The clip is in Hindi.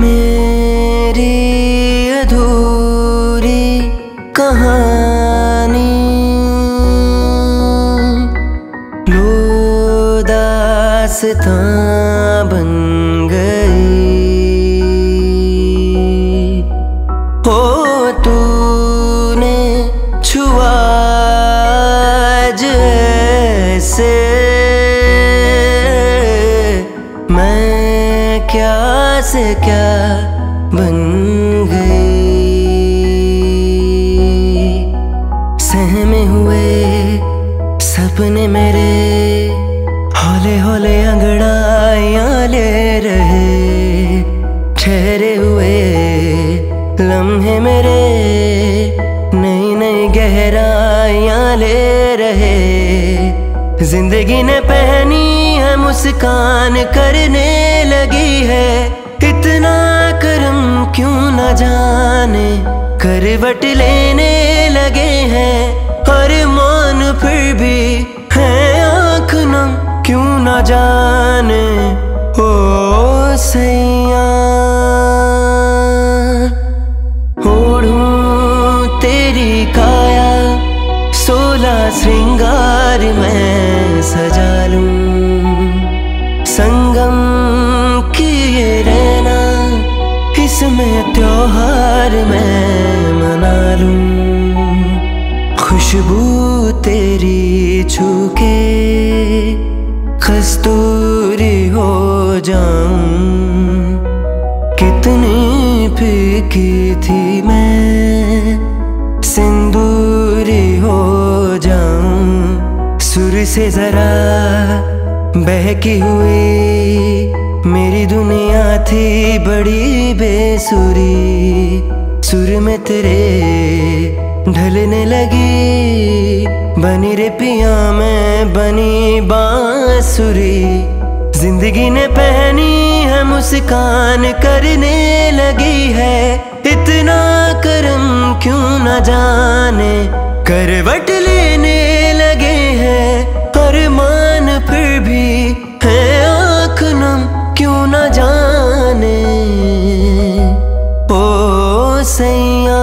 मेरी अधूरी कहानी। लो दासता बन गई। हो तूने छुआ जैसे। मैं क्या से क्या बन गई? सहमे हुए सपने मेरे हौले हौले अंगड़ाया ले रहे, ठहरे हुए लम्हे मेरे नई नई गहराइयाँ ले रहे, ज़िंदगी ने पहनी है मुस्कान करने लगी है। करवट लेने लगे हैं। और मौन फिर भी है आँख नम, क्यों न जाने? ओ, सैया। तेरी काया, सोला श्रृंगार मैं सजा लूँ। संगम किए रहना, इसमें त्योहार मैं छूके कस्तूरी हो जाऊँ। कितनी फीकी थी मैं, सिंदूरी हो जाऊँ। सुर से जरा बहकी हुई मेरी दुनिया थी बड़ी बेसुरी। सुर में तेरे ढलने लगी बनी रे पिया मैं, बनी बांसुरी। ज़िंदगी ने पहनी है मुस्कान, करने लगी है इतना करम क्यों न जाने? करवट लेने लगे हैं अरमान फिर भी है आँख नम क्यों न जाने? ओ सैया